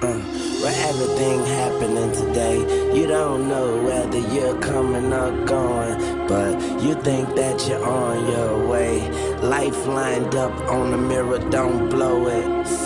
Uh, where everything happening today. You don't know whether you're coming or going, but you think that you're on your way. Life lined up on the mirror, don't blow it.